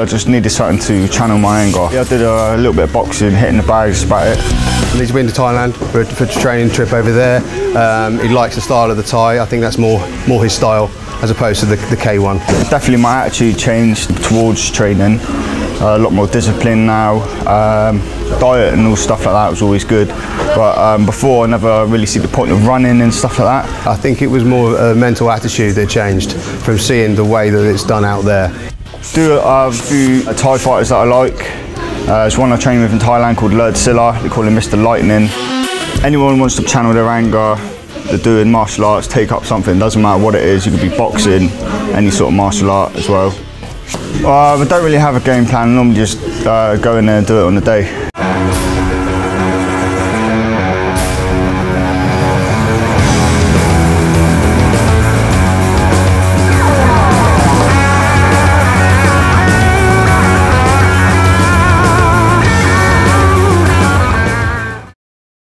I just needed something to channel my anger. Yeah, I did a little bit of boxing, hitting the bags, about it. He's been to Thailand for, for a training trip over there. Um, he likes the style of the Thai. I think that's more more his style as opposed to the, the K1. Definitely my attitude changed towards training. Uh, a lot more discipline now. Um, diet and all stuff like that was always good. But um, before, I never really see the point of running and stuff like that. I think it was more a mental attitude that changed from seeing the way that it's done out there. Do a few Thai fighters that I like. Uh, there's one I train with in Thailand called Lerdsila. They call him Mr. Lightning. Anyone wants to channel their anger, they're doing martial arts, take up something, doesn't matter what it is. You could be boxing, any sort of martial art as well. Uh, I don't really have a game plan. I normally just uh, go in there and do it on the day.